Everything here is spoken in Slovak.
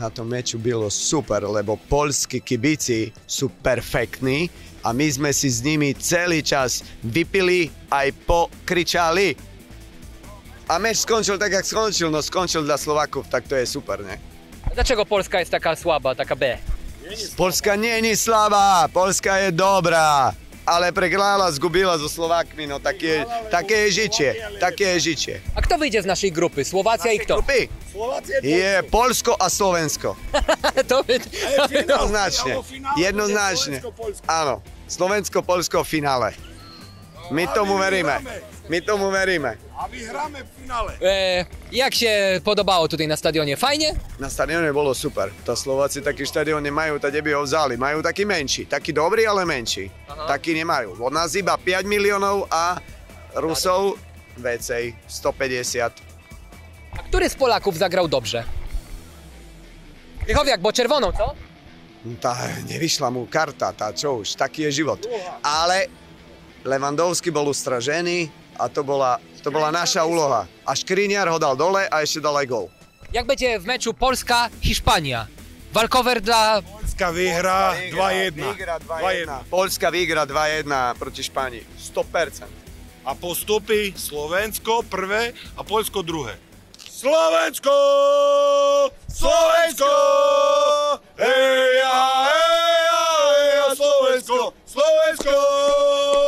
na tom meču bilo super, lebo polskí kibici sú perfektní a my sme si s nimi celý čas vypili aj pokričali. A meč skončil tak, jak skončil, no skončil dla Slovákov, tak to je super, ne? Dlaczego Polska jest taka słaba, taka B? Polska nie je slabá, Polska je dobrá, ale prehrála, zgubila so Slovákmi, no také, také je žičie, také je žičie. A kto wyjdzie z naszej grupy? Słowacja i kto? Grupy je Polsko a Slovensko. to by... Jednoznačne, jednoznačne. Áno, Slovensko, Polsko v finále. My tomu veríme, my tomu veríme. A vyhráme v finále. E, jak się podobało tutaj na stadionie? Fajnie? Na stadióne bolo super. To Slováci taký štadión nemajú, tak by ho vzali. Majú taký menší, taký dobrý, ale menší. Taký nemajú. Od nás iba 5 miliónov a Rusov vecej 150. A który z Polaków zagrał dobrze? Krychowiak, bo czerwoną, co? Tá nevyšla mu karta, tá čo už, taký je život. Ale Levandovský bol ustražený a to bola, to bola naša úloha. A Škriniar ho dal dole a ešte dal aj gol. Jak będzie w meczu Polska-Hiszpania? Walkover dla... Polska vyhrá 2-1. 2-1. Polska vyhrá 2-1 proti Španii. 100%. A postupí Slovensko prvé a Polsko druhé. Slovensko! Slovensko! Heja, heja, heja, Slovensko! Slovensko!